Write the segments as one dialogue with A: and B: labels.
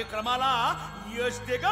A: కార్యక్రమాల
B: ఎస్టిగా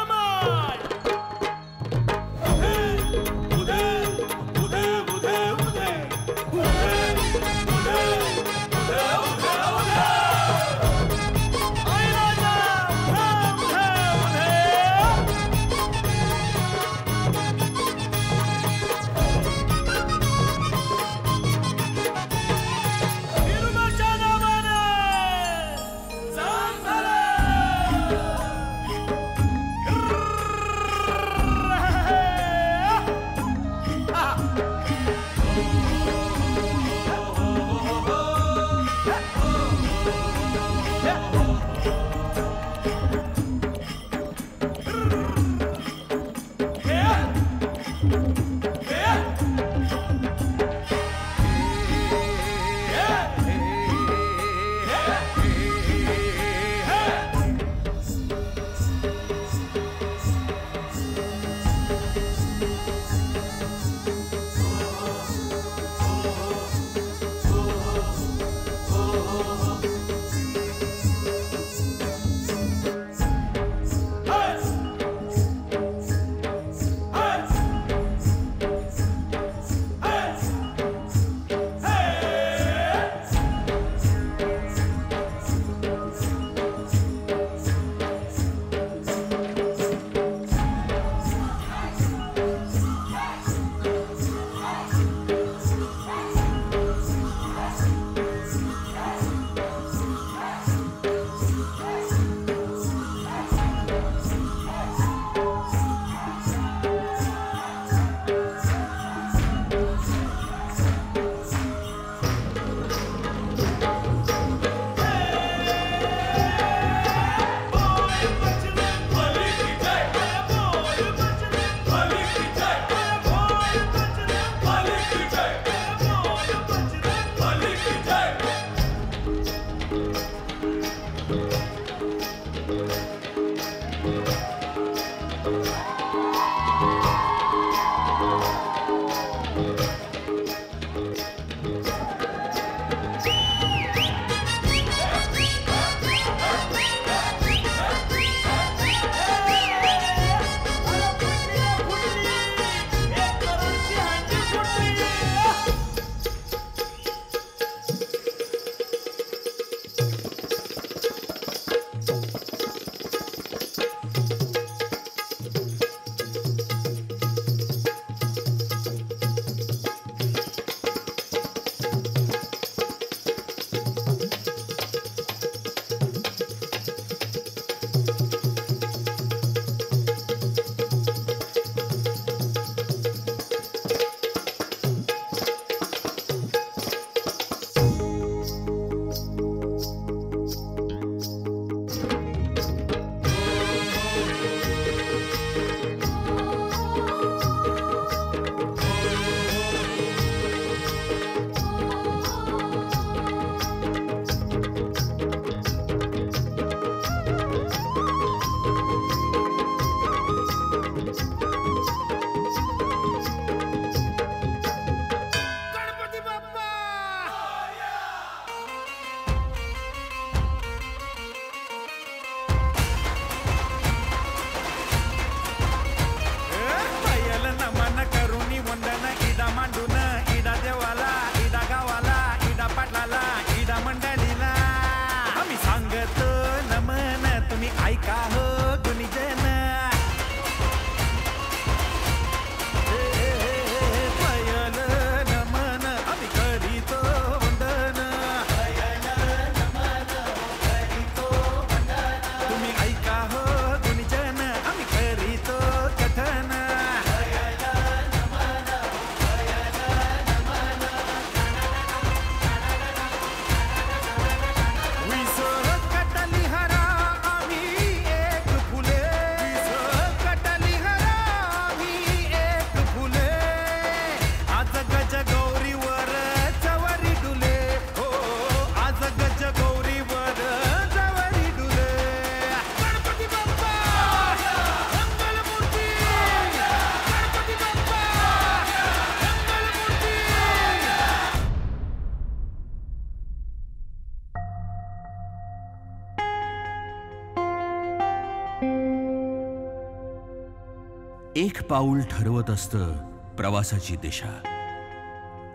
B: पाऊल ठरवत असतं प्रवासाची दिशा.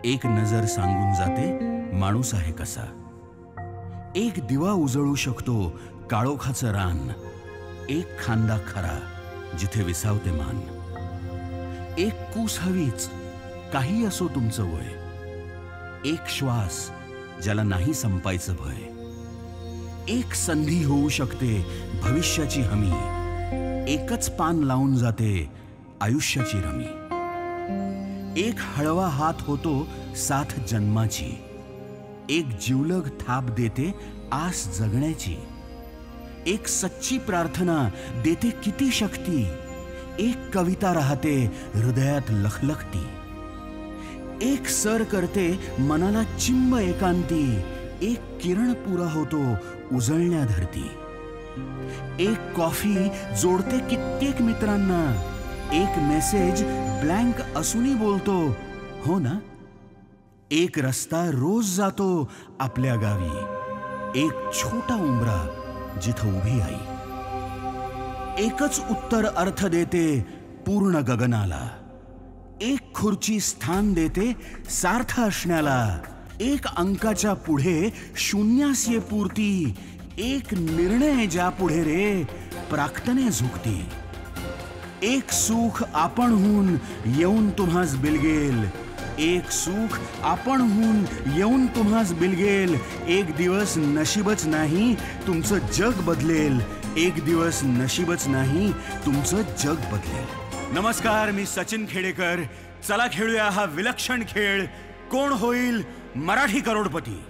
B: एक नजर सांगून जाते माणूस आहे कसा. एक दिवा उजळू शकतो काळोखाचं रान. एक खांदा खरा जिथे विसावते मान. एक कूस हवीच काही असो तुमचं वय. एक श्वास ज्याला नाही संपायचं भय. एक संधी होऊ शकते भविष्याची हमी. एकच पान लावून जाते आयुष्याची रमी. एक हळवा हात होतो साथ जन्माची. एक जिवलग थाप देते आस जगण्याची. एक सच्ची प्रार्थना देते किती शक्ती. एक कविता राहते हृदयात लखलखती. एक सर करते मनाला चिंब एकांती. एक किरण पुरा होतो उजळण्या धरती. एक कॉफी जोडते कित्येक मित्रांना. एक मेसेज ब्लँक असूनही बोलतो. हो ना? एक रस्ता रोज जातो आपल्या गावी. एक छोटा उंबरा जिथं उभी आई. एकच उत्तर अर्थ देते पूर्ण गगनाला. एक खुर्ची स्थान देते सार्थ असण्याला. एक अंकाच्या पुढे शून्यास ये पूर्ती. एक निर्णय ज्या पुढे रे प्राक्तने झुकती. एक सुख आपणहून येऊन तुम्हास बिलगेल. एक सुख आपणहून येऊन तुम्हास बिलगेल. एक दिवस नशीबच नाही तुमचं जग बदलेल. एक दिवस नशीबच नाही तुमचं जग बदलेल. नमस्कार मी सचिन खेडेकर. चला खेळूया हा विलक्षण खेळ. कोण होईल मराठी करोडपती?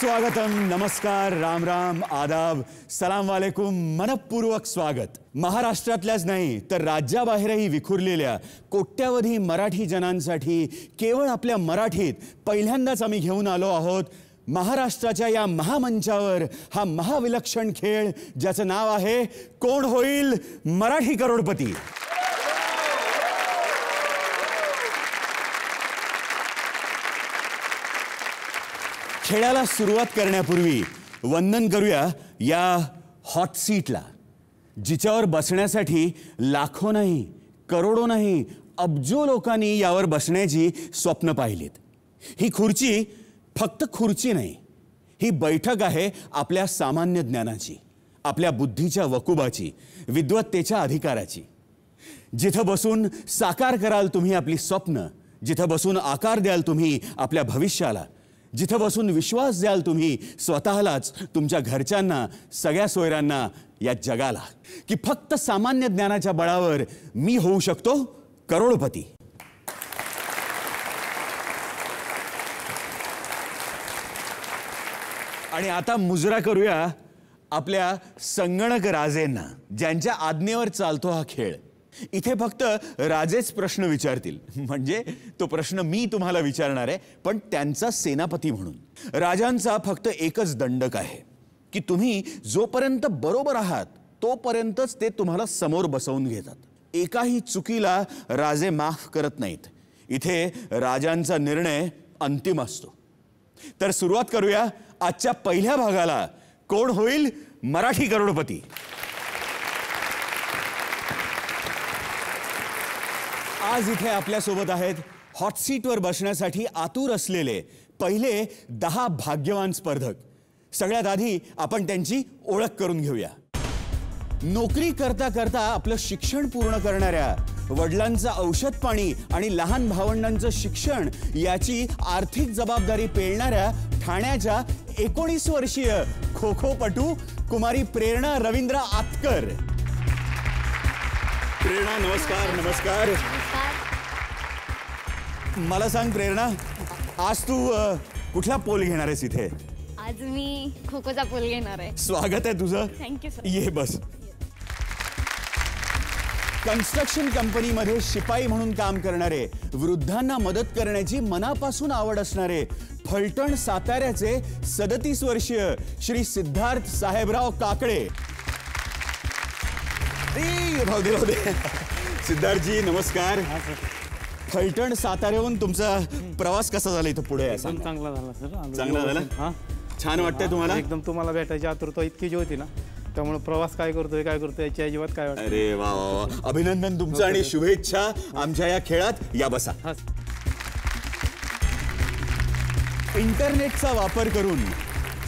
C: स्वागतम नमस्कार राम राम आदाब सलाम वालेकुम मनपूर्वक स्वागत. महाराष्ट्रातल्याच नाही तर राज्याबाहेरही विखुरलेल्या कोट्यावधी मराठी जनांसाठी केवळ आपल्या मराठीत पहिल्यांदाच आम्ही घेऊन आलो आहोत. महाराष्ट्राच्या या महामंचावर हा महाविलक्षण खेळ ज्याचं नाव आहे कोण होईल? मराठी करोडपती. खेळाला सुरुवात करण्यापूर्वी वंदन करूया या हॉट सीटला जिच्यावर बसण्यासाठी लाखो नाही करोडो नाही अब्जो लोकांनी यावर बसण्याची स्वप्न पाहिलीत. ही खुर्ची फक्त खुर्ची नाही ही बैठक आहे आपल्या सामान्य ज्ञानाची आपल्या बुद्धीच्या वकुबाची विद्वत्तेच्या अधिकाराची. जिथं बसून साकार कराल तुम्ही आपली स्वप्न जिथं बसून आकार द्याल तुम्ही आपल्या भविष्याला जिथं बसून विश्वास द्याल तुम्ही स्वतःलाच तुमच्या घरच्यांना सगळ्या सोयऱ्यांना या जगाला. की फक्त सामान्य ज्ञानाच्या बळावर मी होऊ शकतो? करोडपती. आणि आता मुजरा करूया आपल्या संगणक राजेंना ज्यांच्या आज्ञेवर चालतो हा खेळ. इथे फक्त राजेच प्रश्न विचारतील. म्हणजे तो प्रश्न मी तुम्हाला विचारणार आहे पण त्यांचा सेनापती म्हणून. राजांचा फक्त एकच दंडक आहे की तुम्ही जोपर्यंत बरोबर आहात तोपर्यंतच ते तुम्हाला समोर बसवून घेतात. एकाही चुकीला राजे माफ करत नाहीत. इथे राजांचा निर्णय अंतिम असतो. तर सुरुवात करूया आजच्या पहिल्या भागाला. कोण होईल? मराठी करोडपती. आज इथे आपल्यासोबत आहेत हॉट सीटवर बसण्यासाठी आतुर असलेले पहिले दहा भाग्यवान स्पर्धक. सगळ्यात आधी आपण त्यांची ओळख करून घेऊया. नोकरी करता करता आपलं शिक्षण पूर्ण करणाऱ्या वडिलांचं औषध पाणी आणि लहान भावंडांचं शिक्षण याची आर्थिक जबाबदारी पेलणाऱ्या ठाण्याच्या एकोणीस वर्षीय खो खो पटू कुमारी प्रेरणा रवींद्र आतकर. प्रेरणा नमस्कार नमस्कार. मला सांग प्रेरणा आज तू अ, कुठला पोल घेणार आहेस इथे?
D: आज मी खो खोचा पोल घेणार आहे.
C: स्वागत आहे तुझं.
D: थँक्यू सर
C: ये बस. कन्स्ट्रक्शन कंपनीमध्ये शिपाई म्हणून काम करणारे वृद्धांना मदत करण्याची मनापासून आवड असणारे फलटण साताऱ्याचे सदतीस वर्षीय श्री सिद्धार्थ साहेबराव काकडे. ए, दे राहू दे सिद्धार्थजी नमस्कार. फलटण साताऱ्याहून तुमचा प्रवास कसा झाला इथं पुढे?
D: एकदम चांगला झाला सर.
C: चांगला झाला?
D: हा.
C: छान वाटतंय तुम्हाला?
D: एकदम तुम्हाला भेटायची आतुरता इतकी जी होती ना त्यामुळे प्रवास काय करतोय काय करतोय याची अजिबात काय वाटत
C: अरे वा वा वा. अभिनंदन तुमचं आणि शुभेच्छा आमच्या या खेळात. या बसा.
D: हा.
C: इंटरनेटचा वापर करून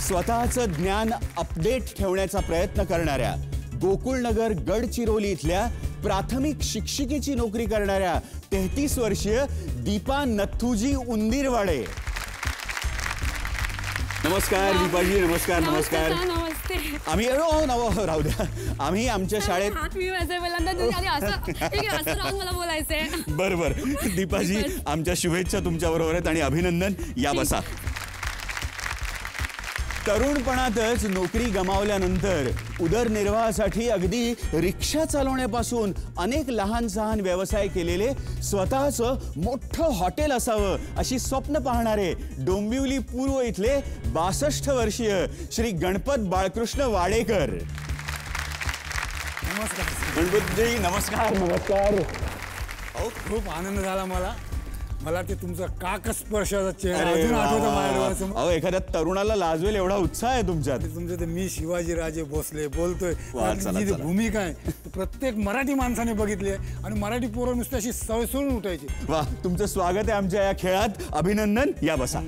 C: स्वतःचं ज्ञान अपडेट ठेवण्याचा प्रयत्न करणाऱ्या गोकुळनगर गडचिरोली इथल्या प्राथमिक शिक्षिकेची नोकरी करणाऱ्या तेहतीस वर्षीय दीपा नथुजी उंदीरवाडे. नमस्कार दीपाजी नमस्कार नमस्कार आम्ही हो नव राहू द्या. आम्ही आमच्या शाळेत
E: हात मिळवायचंय पहिल्यांदा तुम्ही आणि असं ठीक आहे, असं राहून मला बोलायचंय.
C: बर बर. दीपाजी आमच्या शुभेच्छा तुमच्या बरोबर आहेत आणि अभिनंदन. या बसा. तरुणपणातच नोकरी गमावल्यानंतर उदरनिर्वाहासाठी अगदी रिक्षा चालवण्यापासून अनेक लहान सहान व्यवसाय केलेले स्वतःचं मोठं हॉटेल असावं अशी स्वप्न पाहणारे डोंबिवली पूर्व इथले बासष्ट वर्षीय श्री गणपत बाळकृष्ण वाडेकर. गणपतजी नमस्कार. नमस्कार.
F: अहो खूप आनंद झाला मला. मला ते तुमचा डोळ्यासमोर
C: अहो एखाद्या तरुणाला लाजवेल एवढा उत्साह आहे तुमच्यात.
F: ते तुमचं ते मी शिवाजी राजे भोसले बोलतोय. जी. भूमिका आहे ती प्रत्येक मराठी माणसाने बघितली आहे. आणि मराठी पोरं नुसती अशी सळसळून उठायची.
C: वा तुमचं स्वागत आहे आमच्या या खेळात. अभिनंदन या बसा.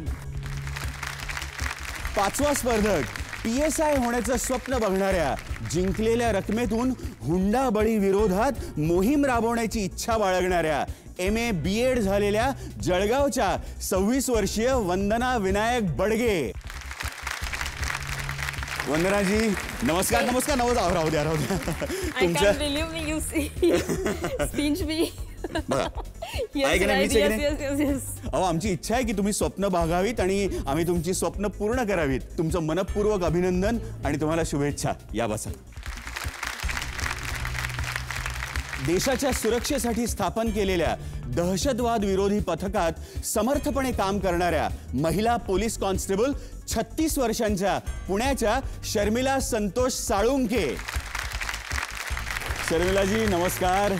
C: पाचवा स्पर्धक पी एस आय होण्याचं स्वप्न बघणाऱ्या जिंकलेल्या रकमेतून हुंडाबळी विरोधात मोहीम राबवण्याची इच्छा बाळगणाऱ्या एम ए बी एड झालेल्या जळगावच्या सव्वीस वर्षीय वंदना विनायक बडगे. वंदनाजी नमस्कार नमस्कार. नमस्कार राहू द्या राहू द्या? अहो आमची इच्छा आहे की तुम्ही स्वप्न बघावीत आणि आम्ही तुमची स्वप्न पूर्ण करावीत. तुमचं मनपूर्वक अभिनंदन आणि तुम्हाला शुभेच्छा. या बसा. देशाच्या सुरक्षेसाठी स्थापन केलेल्या दहशतवाद विरोधी पथकात समर्थपणे काम करणाऱ्या महिला पोलीस कॉन्स्टेबल छत्तीस वर्षांच्या पुण्याच्या शर्मिला संतोष साळुंके. शर्मिलाजी नमस्कार.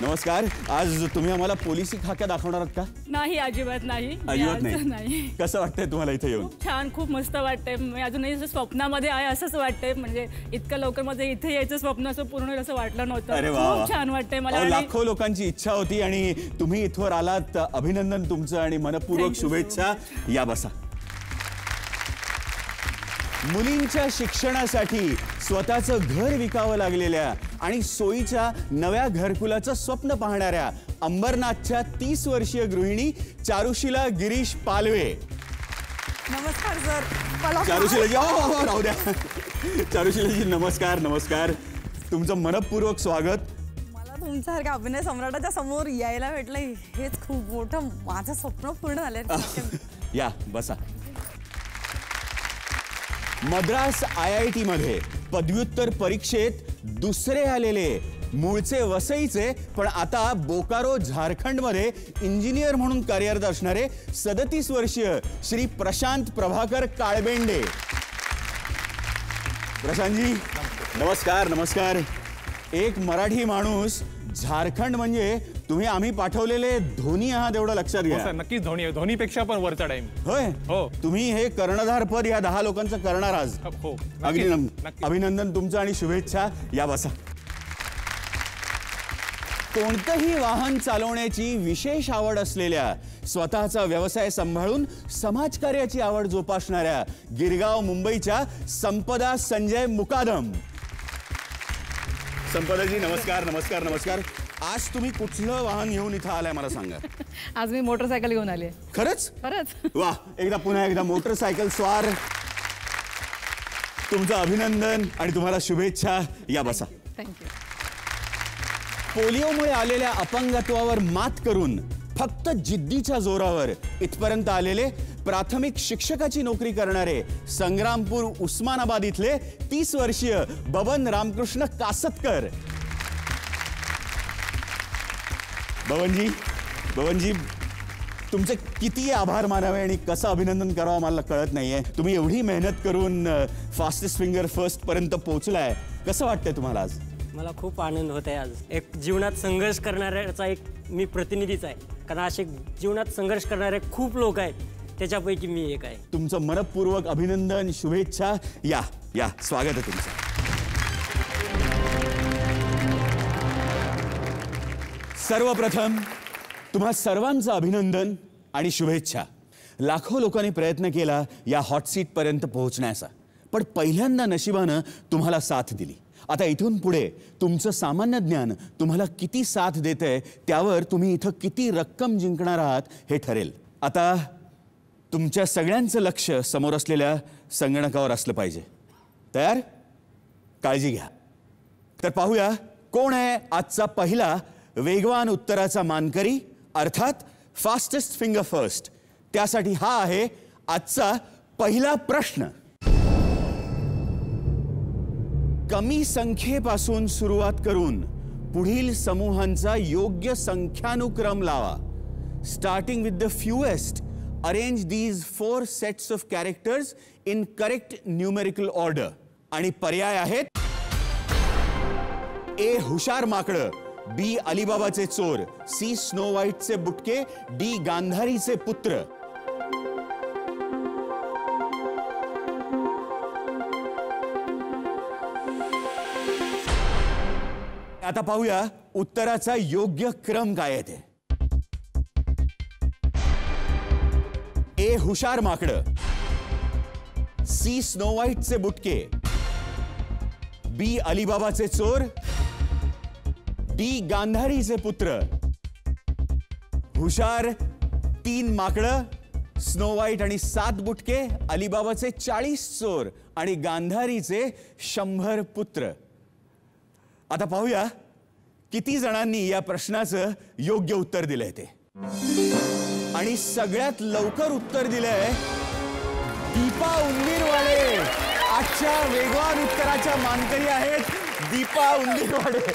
C: नमस्कार. आज तुम्ही आम्हाला पोलिसी खाक्या दाखवणार आहात का?
E: नाही अजिबात नाही.
C: अजिबात नाही. कसं वाटतंय तुम्हाला इथे येऊन?
E: छान खूप मस्त वाटतंय. मी अजूनही स्वप्नामध्ये आहे असंच वाटतंय. म्हणजे इतकं लवकर माझं इथे यायचं स्वप्न असं पूर्ण असं वाटलं
C: अरे
E: नव्हतं
C: वा. वा.
E: खूप छान वाटतंय मला
C: लाखो लोकांची इच्छा होती आणि तुम्ही इथवर आलात. अभिनंदन तुमचं आणि मनपूर्वक शुभेच्छा. या बसा. मुलींच्या शिक्षणासाठी स्वतःचं घर विकावं लागलेल्या आणि सोयीच्या नव्या घरकुलाचं स्वप्न पाहणाऱ्या अंबरनाथच्या तीस वर्षीय गृहिणी चारुशिला गिरीश पालवे.
G: नमस्कार सर.
C: चारुशिलाजी हो, हो, हो, राहू द्या. चारुशिलाजी नमस्कार नमस्कार. तुमचं मनपूर्वक स्वागत.
G: मला तुमच्यासारख्या अभिनय सम्राटाच्या समोर यायला भेटलं. हेच खूप मोठं माझं स्वप्न पूर्ण झालंय.
C: या बसा. मद्रास आय आय टी मध्ये पदव्युत्तर परीक्षेत दुसरे आलेले. मूळचे वसईचे पण आता बोकारो झारखंडमध्ये इंजिनियर म्हणून कार्यरत असणारे सदतीस वर्षीय श्री प्रशांत प्रभाकर काळबेंडे. प्रशांतजी नमस्कार नमस्कार. एक मराठी माणूस झारखंड म्हणजे तुम्ही आम्ही पाठवलेले धोनी आहात एवढं लक्षात
H: हो
C: घ्या
H: नक्कीच धोनी आहे धोनीपेक्षा पण वरचा टाइम
C: होय?
H: हो.
C: तुम्ही हे कर्णधार पद या दहा लोकांचं करणार आज.
H: हो नक्कीच.
C: अभिनंदन तुमचं आणि शुभेच्छा. या बसा. कोणतंही वाहन चालवण्याची विशेष आवड असलेल्या स्वतःचा व्यवसाय सांभाळून समाजकार्याची आवड जोपासणाऱ्या गिरगाव मुंबईच्या संपदा संजय मुकादम. संपदाजी नमस्कार नमस्कार नमस्कार. आज तुम्ही कुठलं वाहन घेऊन इथं आलाय मला सांगा?
I: आज मी मोटरसायकल घेऊन आली
C: खरंच?
I: खरंच.
C: वा एकदा पुन्हा एकदा मोटरसायकल स्वार. तुमचं अभिनंदन आणि तुम्हाला शुभेच्छा. या बसा.
I: थँक्यू
C: पोलिओमुळे आलेल्या अपंगत्वावर मात करून फक्त जिद्दीच्या जोरावर इथपर्यंत आलेले प्राथमिक शिक्षकाची नोकरी करणारे संग्रामपूर उस्मानाबाद इथले तीस वर्षीय बबन रामकृष्ण कासतकर. बबनजी बबनजी तुमचे किती आभार मानावे आणि कसं अभिनंदन करावं मला कळत नाहीये. तुम्ही एवढी मेहनत करून फास्टेस्ट फिंगर फर्स्ट पर्यंत पोहोचलाय. कसं वाटतंय तुम्हाला आज?
J: मला खूप आनंद होत आहे आज. एक जीवनात संघर्ष करणाऱ्याचा एक मी प्रतिनिधीच आहे. कारण असे जीवनात संघर्ष करणारे खूप लोक आहेत. त्याच्यापैकी मी एक आहे.
C: तुमचं मनपूर्वक अभिनंदन शुभेच्छा. या या. स्वागत आहे तुमचं. सर्वप्रथम तुम्हा सर्वांचं अभिनंदन आणि शुभेच्छा. लाखो लोकांनी प्रयत्न केला या हॉट सीटपर्यंत पोहोचण्याचा. पण पहिल्यांदा नशिबानं तुम्हाला साथ दिली. आता इथून पुढे तुमचं सामान्य ज्ञान तुम्हाला किती साथ देतंय त्यावर तुम्ही इथं किती रक्कम जिंकणार आहात हे ठरेल. आता तुमच्या सगळ्यांचं लक्ष समोर असलेल्या संगणकावर असलं पाहिजे. तयार? काळजी घ्या. तर पाहूया कोण आहे आजचा पहिला वेगवान उत्तराचा मानकरी अर्थात फास्टेस्ट फिंगर फर्स्ट त्यासाठी हा आहे आजचा पहिला प्रश्न. कमी संख्येपासून सुरुवात करून पुढील समूहांचा योग्य संख्यानुक्रम लावा. Starting with the fewest arrange these four sets of characters in correct numerical order आणि पर्याय आहेत ए हुशार माकडं. बी अलिबाबाचे चोर. सी स्नो व्हाईटचे बुटके. डी गांधारीचे पुत्र. आता पाहूया उत्तराचा योग्य क्रम काय आहे ते. ए हुशार माकडं. सी स्नो व्हाईटचे बुटके. बी अलिबाबाचे चोर. डी गांधारीचे पुत्र. हुशार तीन माकडं स्नो व्हाईट आणि सात बुटके अलिबाबाचे चाळीस चोर आणि गांधारीचे शंभर पुत्र. आता पाहूया किती जणांनी या प्रश्नाचं योग्य उत्तर दिलंय ते. आणि सगळ्यात लवकर उत्तर दिलंय दीपा उंदीरवाडे. आजच्या वेगवान उत्तराच्या मानकरी आहेत दीपा उंदीरवाडे.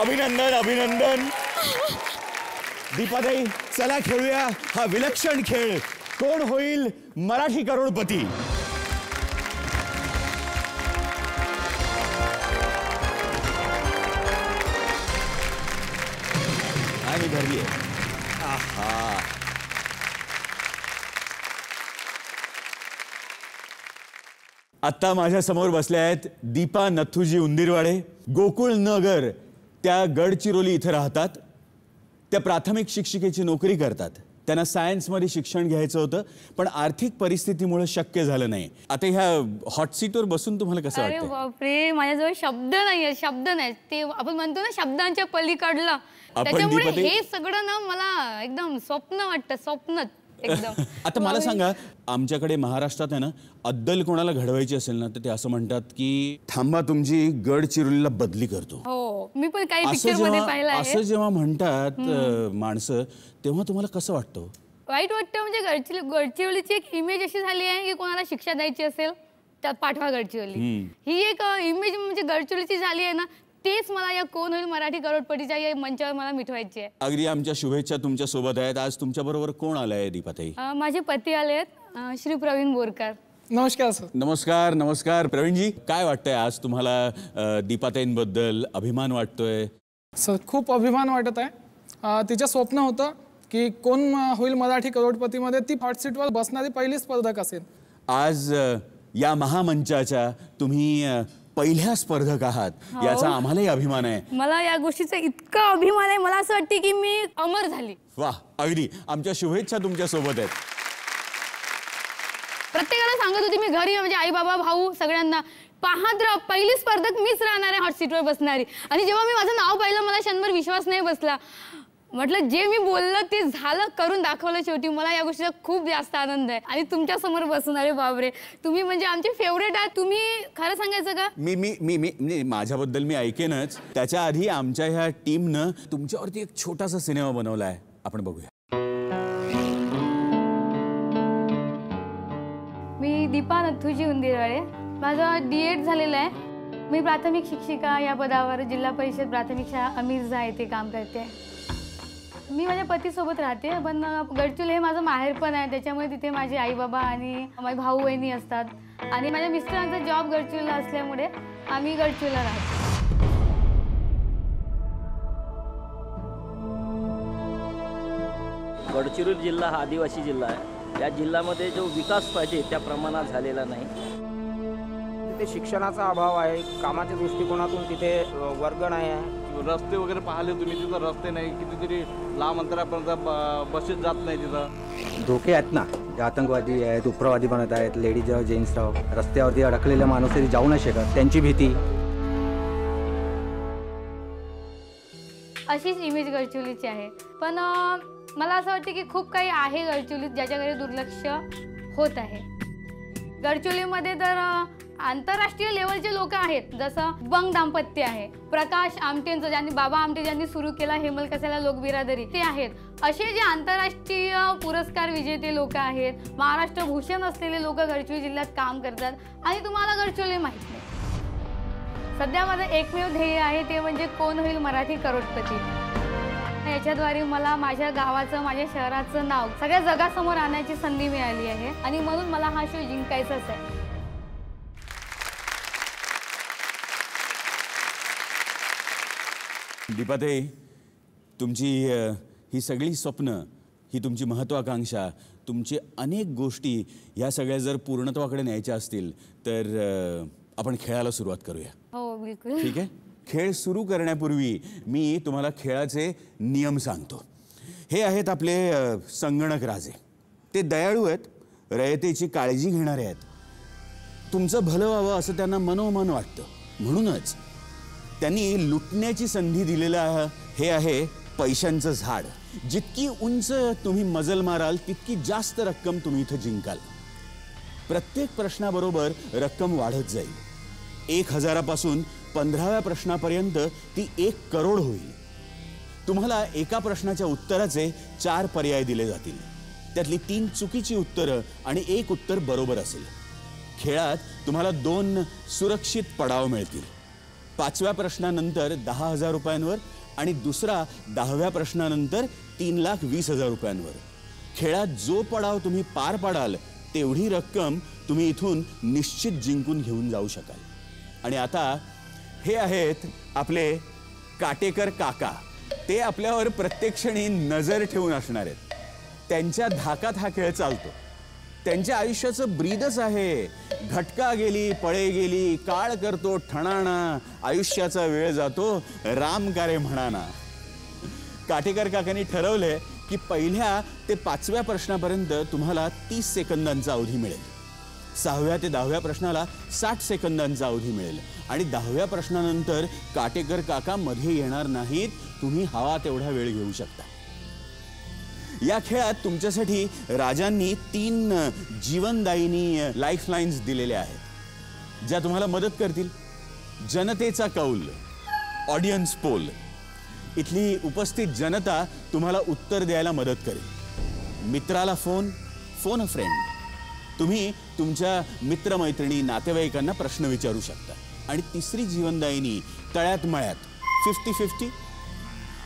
C: अभिनंदन अभिनंदन. दीपाताई चला खेळूया हा विलक्षण खेळ. कोण होईल मराठी करोडपती? आणि धरली आहे आत्ता माझ्यासमोर बसल्या आहेत दीपा नथुजी उंदीरवाडे. गोकुळ नगर त्या गडचिरोली इथं राहतात. त्या प्राथमिक शिक्षिकेची नोकरी करतात. त्यांना सायन्समध्ये शिक्षण घ्यायचं होतं पण आर्थिक परिस्थितीमुळे शक्य झालं नाही. आता ह्या हॉट सीटवर बसून तुम्हाला कसं
K: अरे बापरे माझ्याजवळ शब्द नाही शब्द नाही. ते आपण म्हणतो ना शब्दांच्या पलीकडला. त्याच्यामुळे हे सगळं ना मला एकदम स्वप्न वाटतं स्वप्नच. एकदम.
C: आता मला सांगा आमच्याकडे महाराष्ट्रात आहे ना अद्दल कोणाला घडवायची असेल ना तर ते असं म्हणतात की थांबा तुमची गडचिरोलीला बदली करतो.
K: हो मी पण काही
C: असं जेव्हा असं म्हणतात माणसं तेव्हा तुम्हाला कसं वाटतं?
K: वाईट वाटतं म्हणजे गडचिरोली गडचिरोलीची एक इमेज अशी झाली आहे की कोणाला शिक्षा द्यायची असेल त्यात पाठवा गडचिरोली ही एक इमेज म्हणजे गडचिरोलीची झाली आहे ना तेच मला या कोण होईल मराठी करोडपतीच्या या मंचावर मला मिटवायची आहे.
C: अगदी आमच्या शुभेच्छा तुमच्यासोबत आहेत. आज तुमच्या बरोबर कोण आलाय दीपाताई
K: अं, माझे पती आले आहेत श्री प्रवीण बोरकर.
H: नमस्कार सर.
C: नमस्कार नमस्कार. प्रवीणजी काय वाटतंय आज तुम्हाला अं, दीपाताईंबद्दल अभिमान वाटतोय?
H: सर खूप अभिमान वाटत आहे. अं, तिचं स्वप्न होतं की कोण होईल मराठी करोडपतीमध्ये ती हॉट सीटवर बसणारी पहिली स्पर्धक असेल.
C: आज अं, या महामंचाच्या तुम्ही अं, पहिल्या स्पर्धक आहात. याचा आम्हालाही अभिमान आहे.
K: मला या गोष्टीचा इतका अभिमान आहे. मला असं वाटते की मी अमर झाली.
C: वा अगदी. आमच्या शुभेच्छा तुमच्यासोबत आहेत.
K: प्रत्येकाला सांगत होती मी घरी म्हणजे आई बाबा भाऊ सगळ्यांना पाहत राहा पहिली स्पर्धक मीच राहणार आहे हॉट सीटवर बसणारी. आणि जेव्हा मी माझं नाव पाहिलं मला क्षणभर विश्वास नाही बसला. म्हटलं जे मी बोललं ते झालं करून दाखवलं शेवटी. मला या गोष्टीचा खूप जास्त आनंद आहे. आणि तुमच्यासमोर बसून अरे बापरे. तुम्ही म्हणजे आमचे फेवरेट आहात. तुम्ही खरं सांगायचं का?
C: मी मी मी मी माझ्याबद्दल मी ऐकेनच. त्याच्या आधी आमच्या ह्या टीमनं तुमच्यावरती एक छोटासा सिनेमा बनवला आहे. आपण बघूया.
K: मी दीपा नथुजी उंदीरवाळे माझं डी एड झालेलं आहे. मी प्राथमिक शिक्षिका या पदावर जिल्हा परिषद प्राथमिक शाळा अमिरजा येथे काम करते. मी माझ्या पतीसोबत राहते पण अ, गडचिरोली हे माझं माहेर पण आहे. त्याच्यामुळे तिथे माझे आई बाबा आणि माझे भाऊ बहिणी असतात. आणि माझ्या मिस्टरांचा जॉब गडचिरोलीला असल्यामुळे आम्ही गडचिरोलीला राहतो.
L: गडचिरोली जिल्हा हा आदिवासी जिल्हा आहे. या जिल्ह्यामध्ये जो विकास पाहिजे त्या प्रमाणात झालेला नाही.
M: तिथे शिक्षणाचा अभाव आहे. कामाच्या दृष्टिकोनातून तिथे वर्ग नाही आहे.
N: रस्ते वगैरे पाहिले तुम्ही तिथं रस्ते नाही कितीतरी लांब अंतरापर्यंत बसेस जात नाही तिथं.
O: धोके आहेत ना? जे आतंकवादी आहेत उग्रवादी बनत आहेत लेडीज जेंट्स राव रस्त्यावरती अडकलेले माणूस तरी जाऊ नाही शकत. त्यांची भीती.
K: अशीच इमेज गडचिरोलीची आहे. पण मला असं वाटतं की खूप काही आहे गडचिरोलीत ज्याच्याकडे दुर्लक्ष होत आहे. गडचिरोलीमध्ये तर आंतरराष्ट्रीय लेवलचे लोक आहेत. जसं बंग दाम्पत्य आहे प्रकाश आमटेंचं ज्यांनी बाबा आमटे ज्यांनी सुरू केला हेमल कसाला लोक बिरादरी ते आहेत. असे जे आंतरराष्ट्रीय पुरस्कार विजेते लोक आहेत महाराष्ट्र भूषण असलेले लोक गडचिरोली जिल्ह्यात काम करतात. आणि तुम्हाला गडचिरोली माहीत नाही. सध्या माझं एकमेव ध्येय आहे ते म्हणजे कोण होईल मराठी करोडपती. याच्याद्वारे मला माझ्या गावाचं माझ्या शहराचं नाव सगळ्या जगासमोर आणण्याची संधी मिळाली आहे. आणि म्हणून मला हा शो जिंकायचाच आहे.
C: दीपाताई तुमची ही सगळी स्वप्न ही तुमची महत्वाकांक्षा तुमची अनेक गोष्टी या सगळ्या जर पूर्णत्वाकडे न्यायच्या असतील तर आपण खेळायला सुरुवात करूया.
K: हो बिलकुल.
C: ठीक आहे? खेळ सुरू करण्यापूर्वी मी तुम्हाला खेळाचे नियम सांगतो. हे आहेत आपले संगणक राजे. ते दयाळू आहेत रयतेची काळजी घेणारे आहेत. तुमचं भलं व्हावं असं त्यांना मनोमन वाटतं. म्हणूनच त्यांनी लुटण्याची संधी दिलेलं आहे हे आहे पैशांचं झाड. जितकी उंच तुम्ही मजल माराल तितकी जास्त रक्कम तुम्ही इथं जिंकाल. प्रत्येक प्रश्नाबरोबर रक्कम वाढत जाईल. एक हजारापासून पंधराव्या प्रश्नापर्यंत ती एक करोड होईल. तुम्हाला एका प्रश्नाच्या उत्तराचे चार पर्याय दिले जातील. त्यातली तीन चुकीची उत्तरं आणि एक उत्तर बरोबर असेल. खेळात तुम्हाला दोन सुरक्षित पडाव मिळतील. पाचव्या प्रश्नानंतर दहा हजार रुपयांवर आणि दुसरा दहाव्या प्रश्नानंतर तीन लाख वीस हजार रुपयांवर. खेळात जो पडाव तुम्ही पार पाडाल तेवढी रक्कम तुम्ही इथून निश्चित जिंकून घेऊन जाऊ शकाल. आणि आता हे आहेत आपले काटेकर काका. ते आपल्यावर प्रत्येक क्षणी नजर ठेवून असणार आहेत. त्यांच्या धाकात हा खेळ चालतो. त्यांच्या आयुष्याचं ब्रीदच आहे. घटका गेली पळे गेली काळ करतो ठणाणा. आयुष्याचा वेळ जातो राम कारे म्हणाना. काटेकर काकांनी ठरवलंय की पहिल्या ते पाचव्या प्रश्नापर्यंत तुम्हाला तीस सेकंदांचा अवधी मिळेल. सहाव्या ते दहाव्या प्रश्नाला साठ सेकंदांचा अवधी मिळेल. आणि दहाव्या प्रश्नानंतर काटेकर काका मध्ये येणार नाहीत. तुम्ही हवा तेवढा वेळ घेऊ शकता. या खेळात तुमच्यासाठी राजांनी तीन जीवनदायिनी लाईफ लाईन्स दिलेल्या आहेत. ज्या तुम्हाला मदत करतील. जनतेचा कौल ऑडियन्स पोल इथली उपस्थित जनता तुम्हाला उत्तर द्यायला मदत करेल. मित्राला फोन फोन अ फ्रेंड तुम्ही तुमच्या मित्रमैत्रिणी नातेवाईकांना प्रश्न विचारू शकता. आणि तिसरी जीवनदायिनी तळ्यात मळ्यात. फिफ्टी फिफ्टी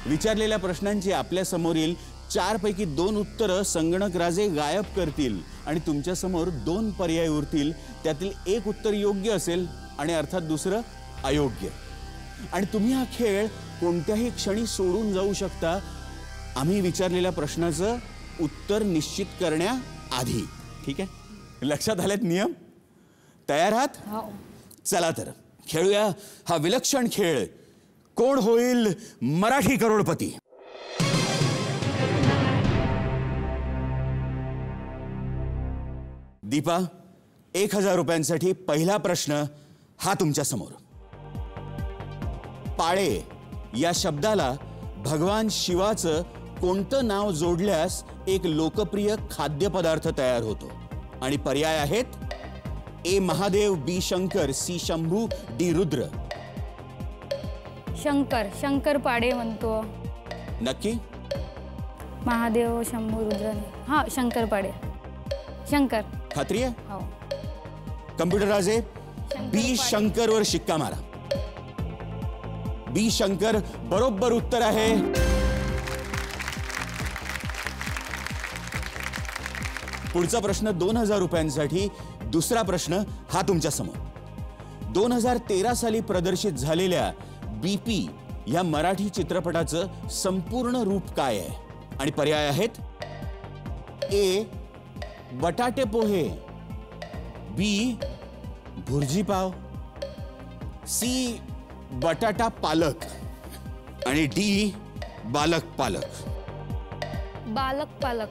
C: विचारलेल्या प्रश्नांची आपल्या समोरील चारपैकी दोन उत्तरं संगणक राजे गायब करतील आणि तुमच्यासमोर दोन पर्याय उरतील. त्यातील एक उत्तर योग्य असेल आणि अर्थात दुसरं अयोग्य. आणि तुम्ही हा खेळ कोणत्याही क्षणी सोडून जाऊ शकता. आम्ही विचारलेल्या प्रश्नाचं उत्तर निश्चित करण्याआधी. ठीक आहे? लक्षात आलेत नियम? तयार आहात? चला तर. खेळूया हा विलक्षण खेळ. कोण होईल मराठी करोडपती? दीपा एक हजार रुपयांसाठी पहिला प्रश्न हा तुमच्यासमोर. पाळे या शब्दाला भगवान शिवाचं कोणतं नाव जोडल्यास एक लोकप्रिय खाद्यपदार्थ तयार होतो? आणि पर्याय आहेत A Mahadev B Shankar C Shambhu D Rudra.
K: Shankar Shankar पाडे म्हणतो.
C: नक्की?
K: महादेव शंभू रुद्र हा शंकर पाडे. शंकर.
C: खात्री आहे
K: हो.
C: कम्प्युटर राजे बी शंकर वर शिक्का मारा. बी शंकर बरोबर उत्तर आहे. पुढचा प्रश्न दोन हजार रुपयांसाठी दुसरा प्रश्न हा तुमच्यासमोर. दोन हजार तेरा साली प्रदर्शित झालेल्या बीपी या मराठी चित्रपटाचं संपूर्ण रूप काय आहे? आणि पर्याय आहेत? ए बटाटे पोहे. बी भुर्जी पाव. सी बटाटा पालक. आणि डी बालक पालक.
K: बालक पालक.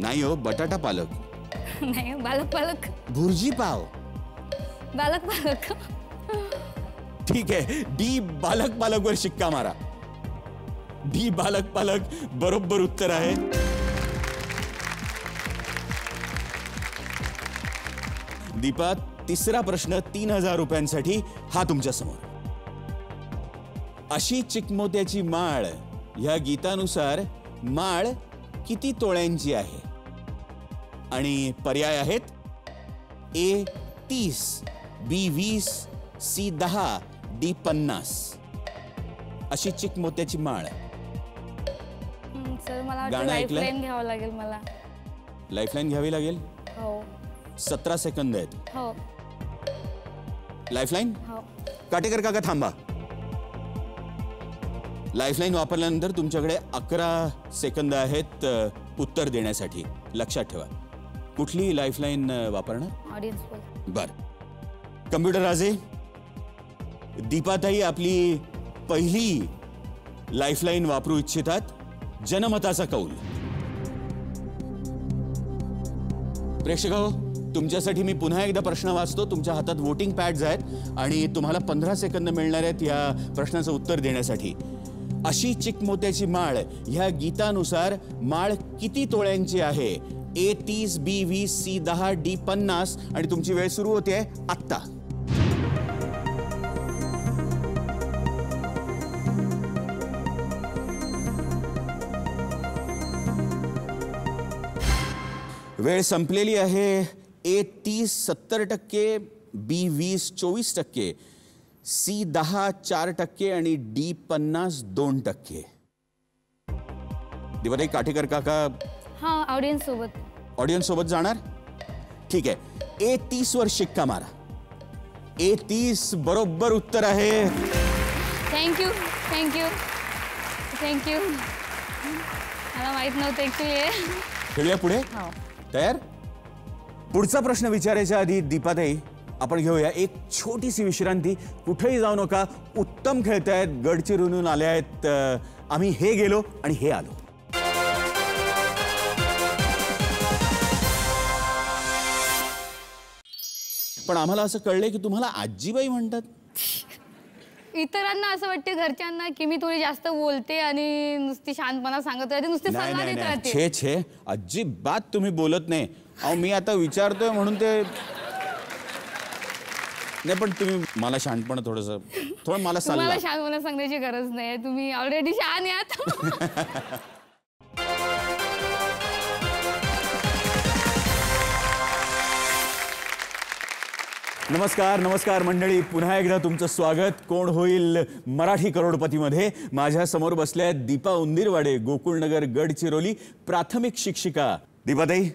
C: नाही हो बटाटा पालक.
K: नाही बालक पालक.
C: भुर्जी पाव.
K: बालक पालक.
C: ठीक आहे डी बालक पालक वर शिक्का मारा. डी बालक पालक बरोबर उत्तर आहे. दीपा तिसरा प्रश्न तीन हजार रुपयांसाठी हा तुमच्यासमोर. अशी चिकमोत्याची माळ ह्या गीतानुसार माळ किती तोळ्यांची आहे? आणि पर्याय आहेत? ए तीस बी वीस सी दहा डी पन्नास. अशी चिकमोत्याची माळ
K: सर मला
C: गाणं ऐकलंय?
K: लाईफलाईन घ्यावं लागेल मला.
C: लाईफलाईन घ्यावी लागेल?
K: हो.
C: सतरा सेकंद आहेत.
K: हो.
C: लाईफलाईन
K: हो.
C: काटेकर काका थांबा. लाईफलाईन वापरल्यानंतर तुमच्याकडे अकरा सेकंद आहेत उत्तर देण्यासाठी. लक्षात ठेवा. कुठली लाईफलाईन
K: ऑडियन्स
C: बर. कम्प्युटर राजे दीपाताई आपली पहिली लाईफलाईन वापरू इच्छितात जनमताचा कौल. प्रेक्षक हो तुमच्यासाठी मी पुन्हा एकदा प्रश्न वाचतो. तुमच्या हातात वोटिंग पॅड्स आहेत आणि तुम्हाला पंधरा सेकंद मिळणार आहेत या प्रश्नाचं उत्तर देण्यासाठी. अशी चिकमोत्याची माळ. ह्या गीतानुसार माळ किती तोळ्यांची आहे? ए तीस बी वीस सी दहा डी पन्नास. आणि तुमची वेळ सुरू होते आत्ता. वेळ संपलेली आहे. ए तीस सत्तर टक्के बी वीस चोवीस टक्के. सी दहा चार टक्के आणि डी पन्नास दोन टक्के. दिवाताई काठेकर काका.
K: हा ऑडियन्स सोबत.
C: ऑडियन्स सोबत जाणार? ठीक आहे. ए तीस वर शिक्का मारा. ए तीस बरोबर उत्तर आहे.
K: थँक्यू थँक्यू थँक्यू मला माहीत नव्हतं ऍक्च्युली
C: खेळूया पुढे.
K: हो.
C: तयार? पुढचा प्रश्न विचारायच्या आधी दीपाताई आपण घेऊया एक छोटीशी विश्रांती. कुठेही जाऊ नका उत्तम खेळतायत गडचिरोलीहून आले आहेत आम्ही हे गेलो आणि हे आलो. पण आम्हाला असं कळलंय की तुम्हाला आजीबाई म्हणतात.
K: इतरांना असं वाटते घरच्यांना की मी थोडी जास्त बोलते आणि नुसती शांतपणा सांगत राहते नुसती
C: नाही
K: सल्ला
C: नाही
K: देत
C: नाही.
K: राहते.
C: छे छे. अजिबात तुम्ही बोलत नाही. अहो मी आता विचारतोय म्हणून ते नाही पण तुम्ही मला शहाणपण थोडस थोडं मला
K: तुम्हाला शांतपणा सांगण्याची गरज नाही. तुम्ही ऑलरेडी शहाण आहात.
C: नमस्कार नमस्कार मंडळी. पुन्हा एकदा तुमचं स्वागत. कोण होईल मराठी करोडपतीमध्ये? माझ्यासमोर बसल्या दीपा उंदीरवाडे गोकुळनगर गडचिरोली प्राथमिक शिक्षिका. दीपाताई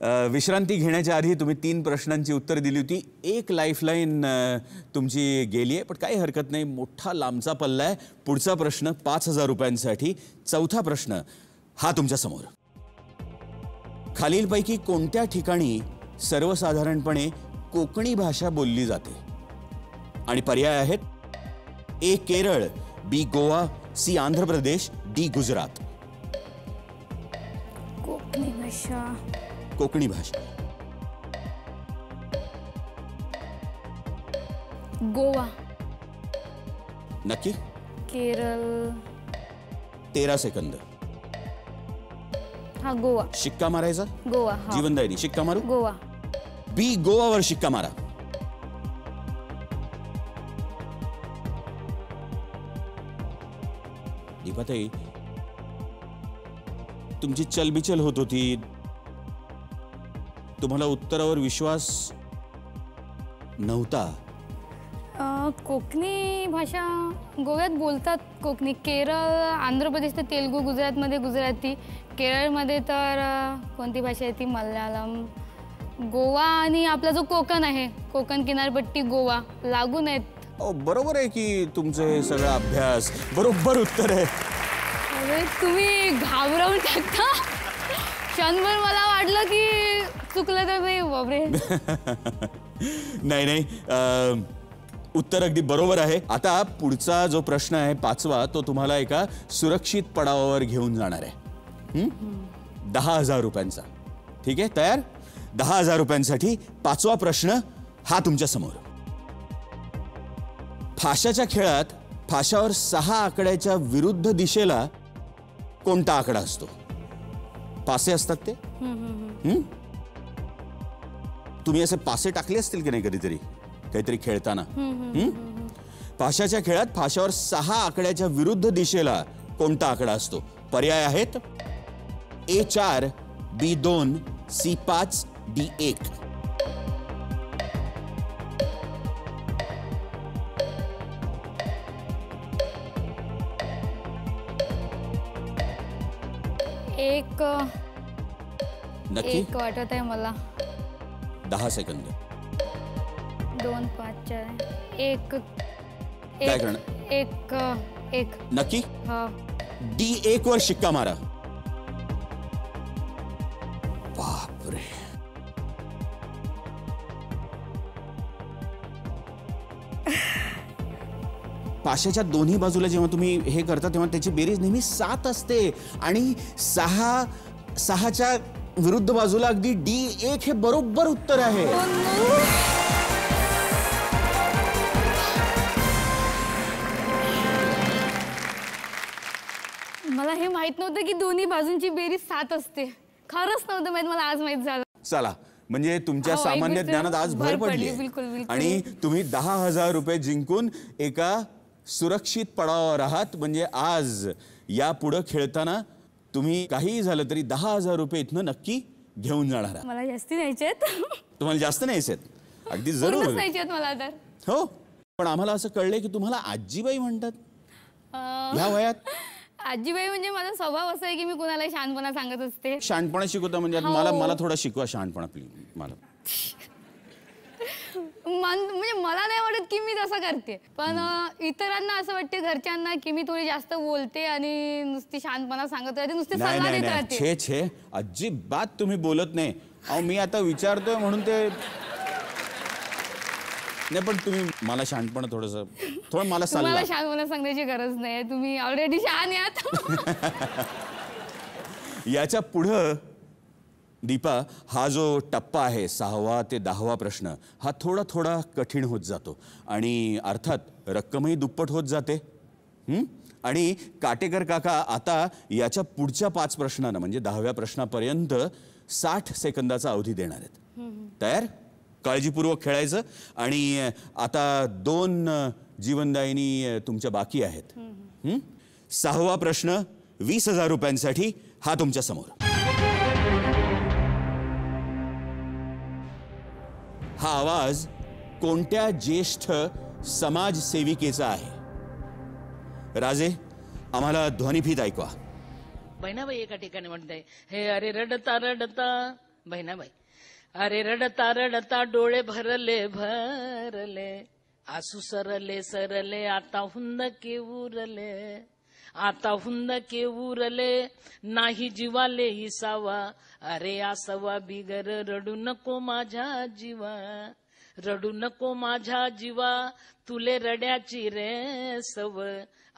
C: विश्रांती घेण्याच्या आधी तुम्ही तीन प्रश्नांची उत्तर दिली होती. एक लाईफलाईन तुमची गेली आहे पण काही हरकत नाही. मोठा लांबचा पल्ला आहे. पुढचा प्रश्न पाच हजार रुपयांसाठी. चौथा प्रश्न हा तुमच्यासमोर. खालीलपैकी कोणत्या ठिकाणी सर्वसाधारणपणे कोकणी भाषा बोलली जाते? आणि पर्याय आहेत. A Kerala B Goa C Andhra Pradesh D Gujarat.
K: Konkani भाषा.
C: कोकणी भाषा.
K: गोवा.
C: नक्की?
K: केरळ.
C: तेरा सेकंद.
K: हा गोवा.
C: शिक्का मारायचा?
K: गोवा हा.
C: जीवनदायनी शिक्का मारू?
K: गोवा.
C: बी गोवावर शिक्का मारा. दीपाताई तुमची चलबिचल होत होती. तुम्हाला उत्तरावर विश्वास नव्हता?
K: अं, कोकणी भाषा गोव्यात बोलतात कोकणी. केरळ आंध्र प्रदेश तर तेलगू गुजरातमध्ये गुजराती. केरळमध्ये तर अ, कोणती भाषा आहे ती? मल्याळम. गोवा आणि आपला जो कोकण आहे कोकण किनारपट्टी गोवा लागून आहेत.
C: अहो, बरोबर आहे की तुमचं हे सगळं अभ्यास बरोबर उत्तर आहे.
K: अरे तुम्ही घाबरवून टाकता. क्षणभर मला वाटलं की चुकलं तर नाही बाबरे
C: नाही नाही. अं, उत्तर अगदी बरोबर आहे. आता पुढचा जो प्रश्न आहे पाचवा तो तुम्हाला एका सुरक्षित पडावावर घेऊन जाणार आहे. हं? दहा हजार रुपयांचा. ठीक आहे? तयार? दहा हजार रुपयांसाठी पाचवा प्रश्न हा तुमच्यासमोर. फाशाच्या खेळात फाशावर सहा आकड्याच्या विरुद्ध दिशेला कोणता आकडा असतो? पासे असतात ते? हम्म तुम्ही असे पासे टाकले असतील की नाही कधीतरी? काहीतरी खेळताना? हम्म पाशाच्या खेळात फाशावर सहा आकड्याच्या विरुद्ध दिशेला कोणता आकडा असतो? पर्याय आहेत ए चार बी दोन सी पाच डी एक. नक्की?
K: एक वाटत आहे मला.
C: दहा सेकंद.
K: दोन पाच चार एक
C: काय
K: एक
C: करणार?
K: एक एक.
C: नक्की?
K: हा.
C: डी एक वर शिक्का मारा. बापरे. पाशाच्या दोन्ही बाजूला जेव्हा तुम्ही हे करता तेव्हा त्याची बेरीज नेहमी सात असते. आणि सहा सहाच्या विरुद्ध बाजूला अगदी डी एक हे बरोबर उत्तर आहे.
K: मला हे माहीत नव्हतं की दोन्ही बाजूंची बेरीज सात असते. खरंच नव्हतं माहीत मला आज माहीत झालं.
C: चला म्हणजे तुमच्या
K: हो,
C: सामान्य ज्ञानात आज भर
K: भर
C: पडली
K: बिलकुल.
C: आणि तुम्ही दहा हजार रुपये जिंकून एका सुरक्षित पडावावर आहात. म्हणजे आज यापुढं खेळताना तुम्ही काहीही झालं तरी दहा हजार रुपये इथनं नक्की घेऊन जाणार आहात
K: मला जास्ती न्यायचे आहेत.
C: तुम्हाला जास्त नाहीच आहेत. अगदी जरूर.
K: पूर्णच न्यायचे आहेत मला तर.
C: हो. पण आम्हाला असं कळलंय की तुम्हाला आजीबाई म्हणतात.
K: अं,
C: ह्या वयात?
K: आजीबाई म्हणजे माझा स्वभाव असा आहे की मी कुणाला शहाणपणा सांगत असते.
C: शहाणपणा शिकवता म्हणजे
K: हो.
C: मला मला थोडा शिकवा शहाणपणा प्लीज. मला.
K: मन म्हणजे मला नाही वाटत की मी तसं करते. पण इतरांना असं वाटते घरच्यांना की मी थोडी जास्त बोलते आणि नुसती शांतपणा सांगत राहते नुसती सल्ला देत राहते.
C: छे छे. अजिबात तुम्ही बोलत नाही. अहो मी आता विचारतोय म्हणून ते नाही पण तुम्ही मला शहाणपण थोडस थोडं मला सल्ला.
K: शहाणपणा सांगण्याची गरज नाही. तुम्ही ऑलरेडी शहाण आहात.
C: याच्या पुढं दीपा हा जो टप्पा आहे सहावा ते दहावा प्रश्न हा थोडा थोडा कठीण होत जातो. आणि अर्थात रक्कमही दुप्पट होत जाते? आणि काटेकर काका आता याच्या पुढच्या पाच प्रश्नांना म्हणजे दहाव्या प्रश्नापर्यंत साठ सेकंदाचा अवधी देणार आहेत. तयार? काळजीपूर्वक खेळायचं. आणि आता दोन जीवनदायिनी तुमच्या बाकी आहेत. हं? सहावा प्रश्न वीस हजार रुपयांसाठी हा तुमच्यासमोर. हा आवाज कोणत्या ज्येष्ठ समाजसेविकेचा आहे? राजे आम्हाला ध्वनिफीत ऐकवा.
P: बहिणाबाई एका ठिकाणी म्हणते हे अरे रडता रडता बहिणाबाई अरे रडता रडता डोळे भरले भरले आसू सरले सरले आता हुंद के उरले. आता हुंद के उरले नाही जीवाले हिसावा. अरे आसवा बिगर रडू नको माझ्या जीवा. रडू नको माझ्या जीवा तुले रड्याची रे सव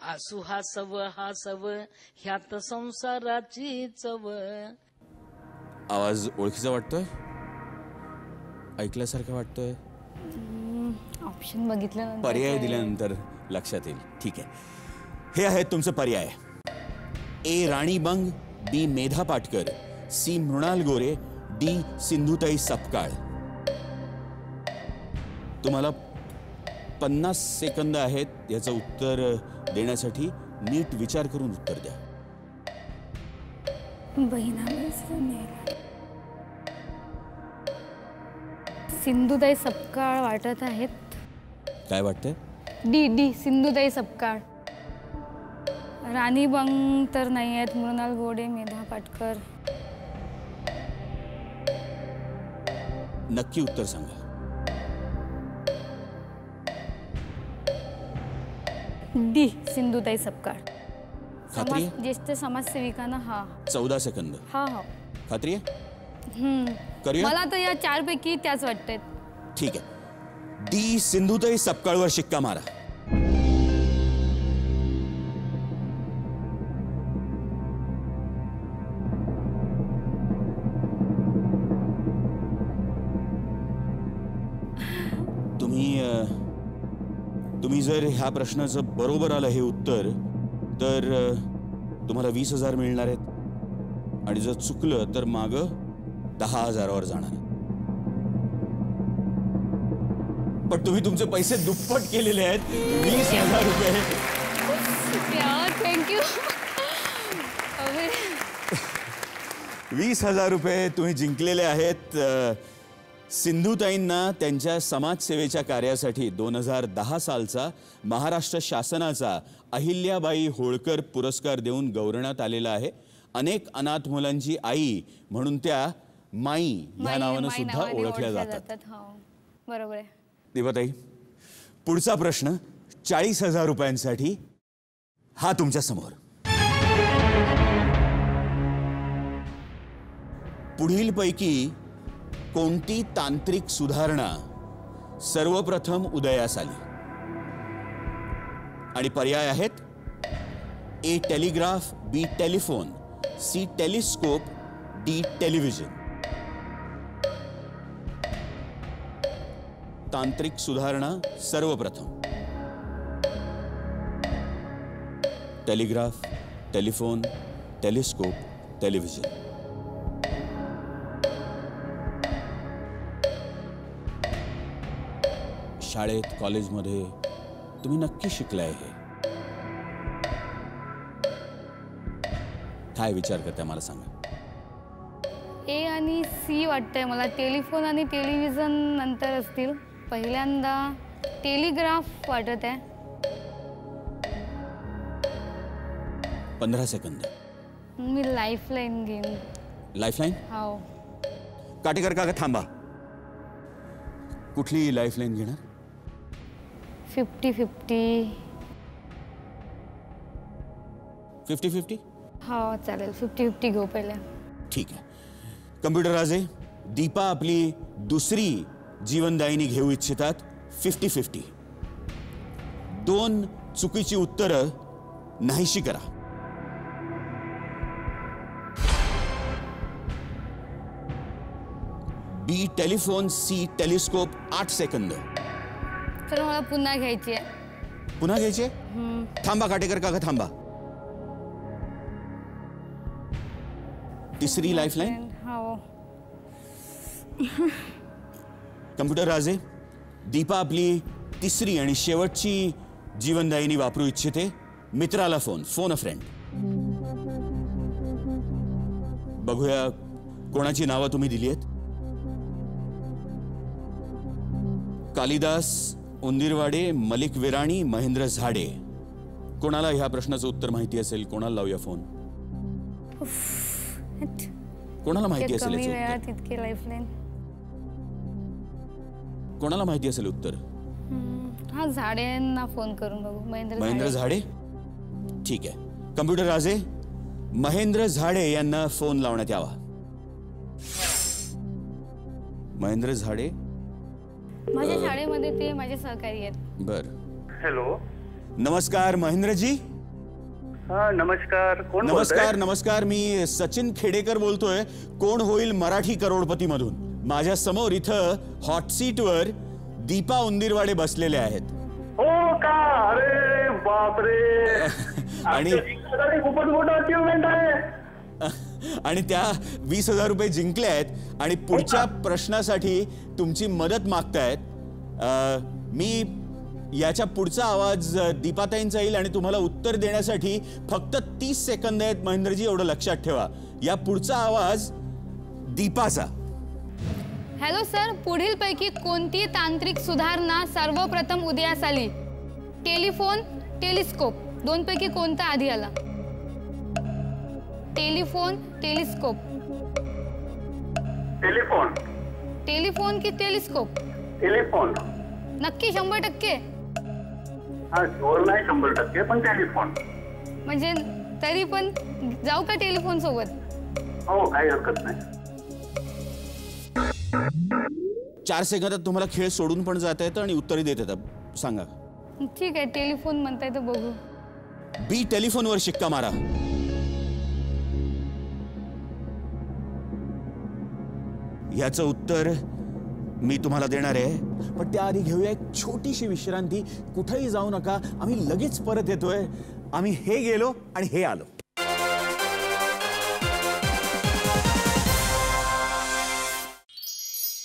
P: आसू हा सव हा सव ह्यात संसाराची चव.
C: आवाज ओळखीचा वाटतोय? ऐकल्यासारखा वाटतोय?
K: ऑप्शन बघितलं
C: पर्याय दिल्यानंतर लक्षात येईल. ठीक आहे. हे आहेत तुमचे पर्याय. A Rani Bang B Medha Patkar C Mrinal Gore D Sindhutai Sapkal. तुम्हाला पन्नास सेकंद आहेत याचं उत्तर देण्यासाठी नीट विचार करून उत्तर द्या.
K: सिंधुताई सपकाळ वाटत आहेत.
C: काय वाटतंय?
K: D D Sindhutai Sapkal. राणी बंग तर नाही आहेत मृणाल गोडे मेधा पाटकर.
C: नक्की उत्तर सांगा.
K: डी सिंधुताई सपकाळ.
C: खात्री?
K: समाज ज्येष्ठ समाजसेविका ना हा.
C: चौदा सेकंद.
K: हा हा.
C: खात्री? आहे
K: हम्म.
C: करूया?
K: मला तर या चारपैकी त्याच वाटतात
C: ठीक आहे. डी सिंधुताई सपकाळवर शिक्का मारा. जर ह्या प्रश्नाचं बरोबर आलं हे उत्तर तर तुम्हाला वीस हजार मिळणार आहेत. आणि जर चुकलं तर माग दहा हजारावर जाणार. पण तुम्ही तुमचे पैसे दुप्पट केलेले आहेत. वीस हजार रुपये.
K: थँक्यू
C: वीस हजार रुपये तुम्ही जिंकलेले आहेत. सिंधुताईंना त्यांच्या समाजसेवेच्या कार्यासाठी दोन हजार दहा सालचा महाराष्ट्र शासनाचा अहिल्याबाई होळकर पुरस्कार देऊन गौरवण्यात आलेला आहे. अनेक अनाथ मुलांची आई म्हणून त्या माई ह्या नावानं सुद्धा ओळखल्या जातात
K: हो. बरोबर आहे.
C: दिवाताई पुढचा प्रश्न चाळीस हजार रुपयांसाठी हा तुमच्यासमोर. पुढीलपैकी कोणती तांत्रिक सुधारणा सर्वप्रथम उदयास आली? आणि पर्याय आहेत? A telegraph B telephone C telescope D television. तांत्रिक सुधारणा सर्वप्रथम. Telegraph telephone telescope television. शाळेत कॉलेजमध्ये तुम्ही नक्की शिकलाय हे. काय विचार करताय मला सांगा.
K: ए आणि सी वाटतंय मला. टेलिफोन आणि टेलिव्हिजन नंतर असतील. पहिल्यांदा टेलिग्राफ वाटत आहे.
C: पंधरा सेकंद.
K: मी लाईफ लाईन घेईन
C: लाईफलाईन?
K: हो
C: काटेकर काका थांबा. कुठली लाईफलाईन घेणार?
K: Fifty fifty.
C: Fifty fifty?
K: हो चालेल. फिफ्टी फिफ्टी घेऊ पहिले.
C: ठीक आहे. कम्प्युटर राजे दीपा आपली दुसरी जीवनदायिनी घेऊ इच्छितात. Fifty fifty. दोन चुकीची उत्तरं नाहीशी करा. बी टेलिफोन सी टेलिस्कोप आठ सेकंद.
K: तर मला पुन्हा घ्यायची आहे.
C: पुन्हा घ्यायचे
K: हम्म.
C: थांबा काटेकर काका थांबा. तिसरी लाईफलाईन
K: हो
C: कम्प्युटर राजे दीपा आपली तिसरी आणि शेवटची जीवनदायिनी वापरू इच्छिते. मित्राला फोन फोन अ फ्रेंड बघूया कोणाची नावं तुम्ही दिली आहेत. कालिदास उंदीरवाडे मलिक विराणी महेंद्र झाडे. कोणाला ह्या प्रश्नाचं उत्तर माहिती असेल? कोणाला लावूया फोन कोणाला माहिती असेल याचं उत्तर? कोणाला माहिती असेल उत्तर?
K: हा झाडेंना फोन करून बघू. महेंद्र
C: महेंद्र
K: झाडे.
C: झाडे ठीक आहे. कम्प्युटर राजे महेंद्र झाडे यांना फोन लावण्यात यावा. महेंद्र झाडे?
K: माझ्या शाळेमध्ये ते माझे सहकारी आहेत.
C: बर.
Q: हॅलो.
C: नमस्कार महेंद्रजी.
Q: हा नमस्कार. कोण
C: नमस्कार
Q: बोलतंय?
C: नमस्कार मी सचिन खेडेकर बोलतोय. कोण होईल मराठी करोडपती मधून माझ्यासमोर इथं हॉट सीट वर दीपा उंदीरवाडे बसलेले आहेत.
Q: हो का? अरे बापरे.
C: आणि
Q: अरे, खूपच मोठं अचिव्हमेंट आहे.
C: आणि त्या वीस हजार रुपये जिंकले आहेत. आणि पुढच्या प्रश्नासाठी तुमची मदत मागतायत. मी याच्या पुढचा आवाज दीपाताईंचा येईल आणि तुम्हाला उत्तर देण्यासाठी फक्त तीस सेकंद आहेत. महेंद्रजी एवढं लक्षात ठेवा. या पुढचा आवाज दीपाचा.
K: हॅलो सर पुढील पैकी कोणती तांत्रिक सुधारणा सर्वप्रथम उदयास आली? टेलिफोन टेलिस्कोप दोन पैकी कोणता आधी आला? Telephone telescope.
Q: टेलिफोन?
K: टेलिफोन की टेलिस्कोप.
Q: टेलिफोन?
K: नक्की शंभर टक्के.
Q: हा नाही शंभर टक्के पण टेलिफोन.
K: म्हणजे तरी पण जाऊ का टेलिफोन सोबत?
Q: हो काही हरकत नाही.
C: चार सेकंदात तुम्हाला खेळ सोडून पण जाता येतं आणि उत्तरही देत येतं सांगा.
K: ठीक आहे टेलिफोन म्हणताय तर बघू.
C: बी टेलिफोनवर शिक्का मारा. ह्याचं उत्तर मी तुम्हाला देणार आहे. पण त्याआधी घेऊया एक छोटीशी विश्रांती. कुठेही जाऊ नका. आम्ही लगेच परत येतोय. आम्ही हे गेलो आणि हे आलो.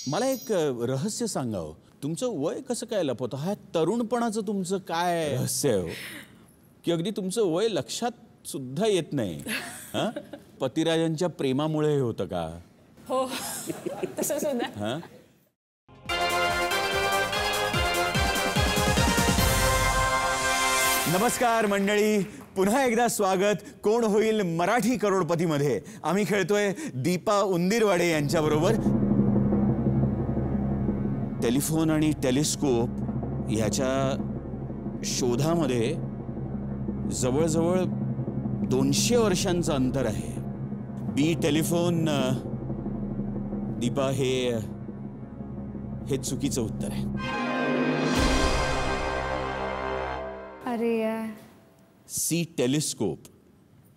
C: मला एक रहस्य सांगावं. तुमचं वय कसं काय लपवतं? हा तरुणपणाचं तुमचं काय? रहस्य आहे हो? की अगदी तुमचं वय लक्षात सुद्धा येत नाही. हं? पतिराजांच्या प्रेमामुळे हे होतं का?
E: हो. तसं सुद्धा
C: हं? नमस्कार मंडळी. पुन्हा एकदा स्वागत. कोण होईल मराठी करोडपतीमध्ये? आम्ही खेळतोय दीपा उंदीरवाडे यांच्याबरोबर. टेलिफोन आणि टेलिस्कोप ह्याच्या शोधामध्ये जवळजवळ दोनशे वर्षांचं अंतर आहे. बी टेलिफोन प्रतिभा हे हे चुकीचं उत्तर आहे.
K: अरे
C: सी टेलिस्कोप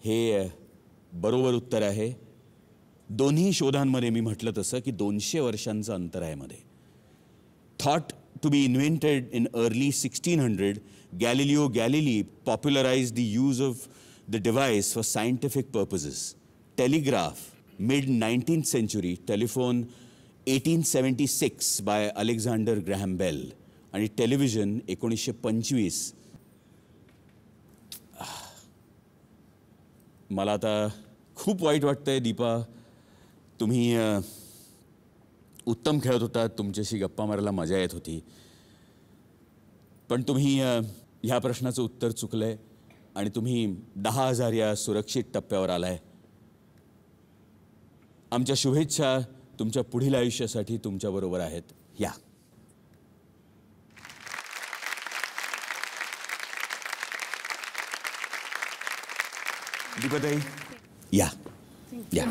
C: हे बरोबर उत्तर आहे. दोन्ही शोधांमध्ये मी म्हटलं तसं की दोनशे वर्षांचं अंतर आहे मध्ये. Thought to be invented in early sixteen hundred Galileo Galilei popularize the use of the device for scientific purposes telegraph mid 19th century, telephone 1876 by Alexander Graham Bell. आणि टेलिव्हिजन एकोणीसशे पंचवीस. मला आता खूप वाईट वाटतंय दीपा. तुम्ही उत्तम खेळत होता तुमच्याशी गप्पा मारायला मजा येत होती. पण तुम्ही ह्या प्रश्नाचं उत्तर चुकलंय आणि तुम्ही दहा हजार या सुरक्षित टप्प्यावर आलाय. आमच्या शुभेच्छा तुमच्या पुढील आयुष्यासाठी तुमच्याबरोबर आहेत. या. दीपाताई या. या.